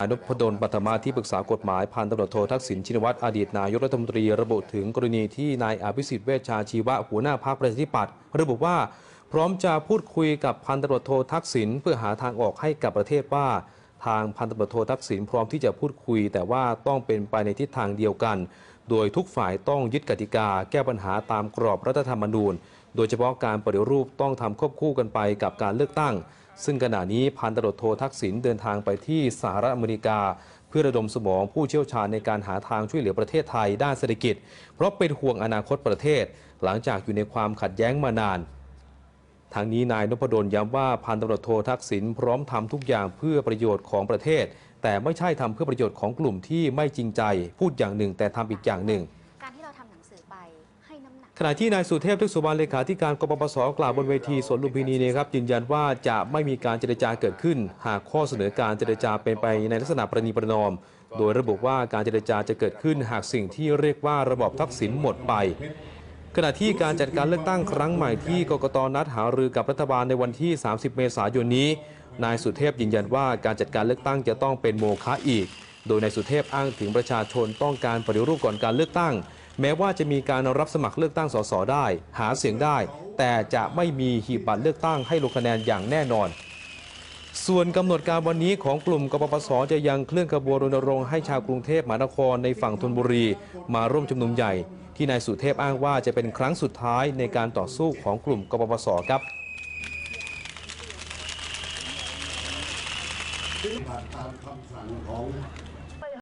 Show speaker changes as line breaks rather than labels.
นายนพดลปัทมาที่ปรึกษากฎหมายพันตำรวจโททักษิณชินวัตรอดีตนายกรัฐมนตรีระบุถึงกรณีที่นายอภิสิทธิ์เวชชาชีวะหัวหน้าพรรคประชาธิปัตย์ระบุว่าพร้อมจะพูดคุยกับพันตำรวจโททักษิณเพื่อหาทางออกให้กับประเทศว่า ทางพันตำรวจโททักษิณพร้อมที่จะพูดคุย แต่ว่าต้องเป็นไปในทิศทางเดียวกัน โดยทุกฝ่ายต้องยึดกติกา แก้ปัญหาตามกรอบรัฐธรรมนูญ โดยเฉพาะการปฏิรูปต้องทำควบคู่กันไปกับการเลือกตั้ง ซึ่งขณะนี้พันตำรวจโททักษิณเดินทางไปที่สหรัฐอเมริกา เพื่อระดมสมองผู้เชี่ยวชาญในการหาทางช่วยเหลือประเทศไทยด้านเศรษฐกิจ เพราะเป็นห่วงอนาคตประเทศ หลังจากอยู่ในความขัดแย้งมานานทางนี้นายนพดลย้ำว่าพันตำรวจโททักษิณพร้อมทำทุกอย่างเพื่อประโยชน์ของประเทศ แต่ไม่ใช่ทำเพื่อประโยชน์ของกลุ่มที่ไม่จริงใจ พูดอย่างหนึ่งแต่ทำอีกอย่างหนึ่ง ขณะที่นายสุเทพทึกสุบรรณเลขาธิการกปปสกล่าวบนเวทีสวนลุมพินีนะครับยืนยันว่าจะไม่มีการเจรจาเกิดขึ้น หากข้อเสนอการเจรจาเป็นไปในลักษณะประนีประนอม โดยระบุว่าการเจรจาจะเกิดขึ้นหากสิ่งที่เรียกว่าระบอบทักษิณหมดไป ขณะที่การจัดการเลือกตั้งครั้งใหม่ที่กกตนัดหารือกับรัฐบาลในวันที่ 30 เมษายนนี้ นายสุเทพยืนยันว่าการจัดการเลือกตั้งจะต้องเป็นโมฆะอีก โดยนายสุเทพอ้างถึงประชาชนต้องการปฏิรูปก่อนการเลือกตั้ง แม้ว่าจะมีการรับสมัครเลือกตั้งสสได้ หาเสียงได้ แต่จะไม่มีหีบบัตรเลือกตั้งให้ลงคะแนนอย่างแน่นอน ส่วนกำหนดการวันนี้ของกลุ่มกปปสจะยังเคลื่อนขบวนรณรงค์ให้ชาวกรุงเทพมหานครในฝั่งธนบุรี มาร่วมชุมนุมใหญ่ ที่นายสุเทพอ้างว่าจะเป็นครั้งสุดท้ายในการต่อสู้ของกลุ่มกปปสครับ
ปฏิบัติตามคำสั่งของ